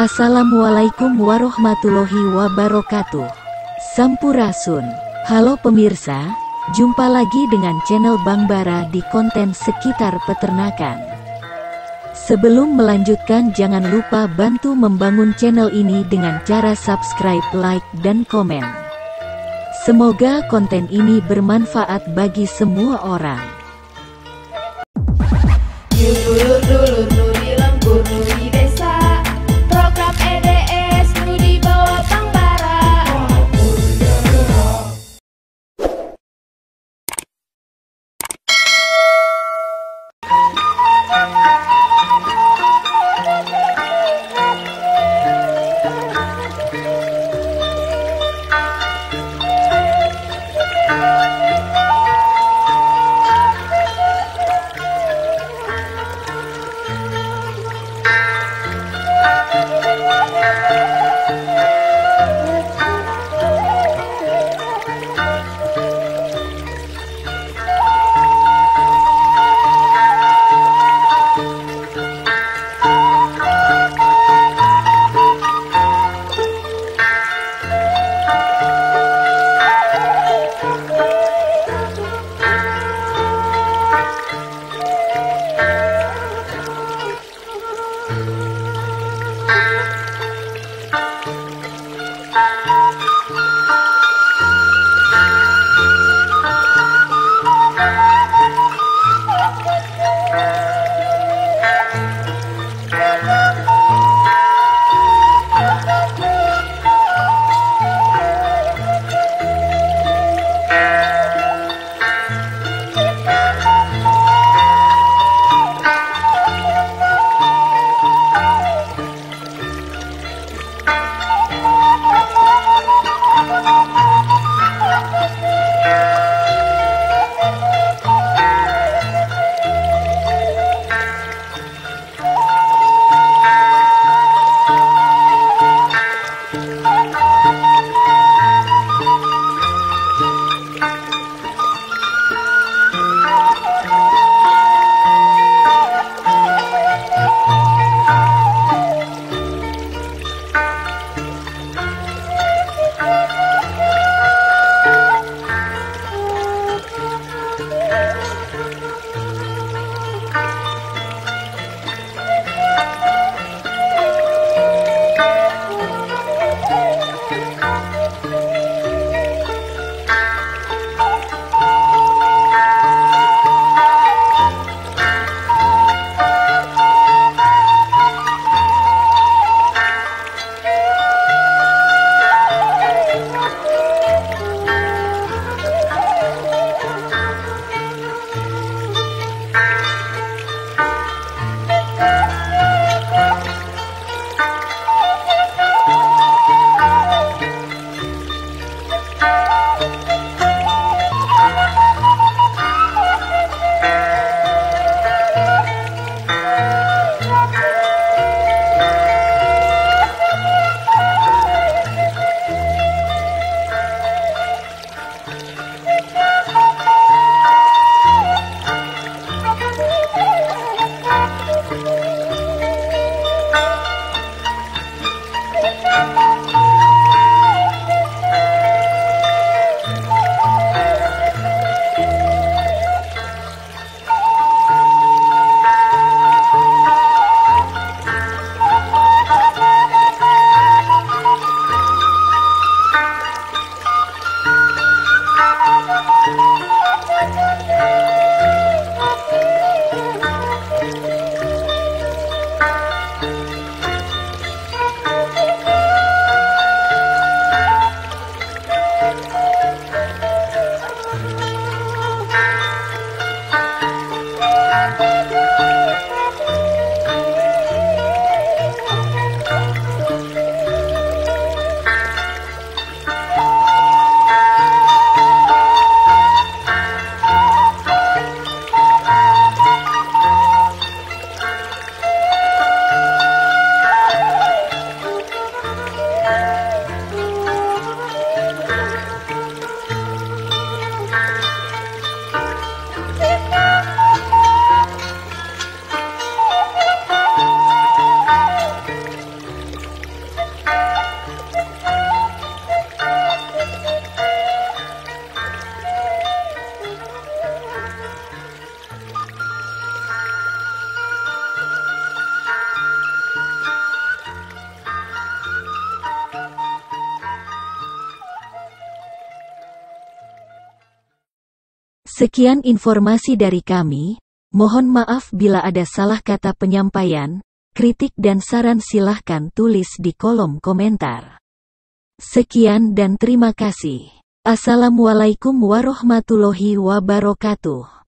Assalamualaikum warahmatullahi wabarakatuh. Sampurasun. Halo pemirsa, jumpa lagi dengan channel Bang Bara di konten sekitar peternakan. Sebelum melanjutkan jangan lupa bantu membangun channel ini dengan cara subscribe, like, dan komen. Semoga konten ini bermanfaat bagi semua orang. Sekian informasi dari kami, mohon maaf bila ada salah kata penyampaian, kritik dan saran silahkan tulis di kolom komentar. Sekian dan terima kasih. Assalamualaikum warahmatullahi wabarakatuh.